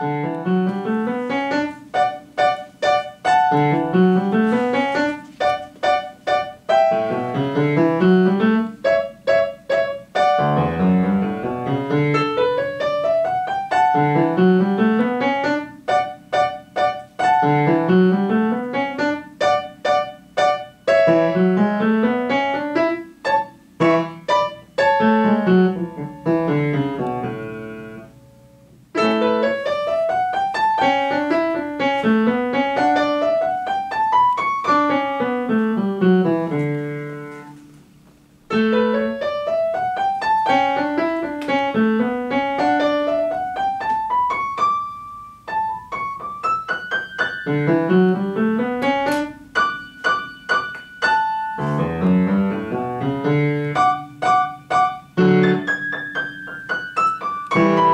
Música thank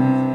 Mm-hmm.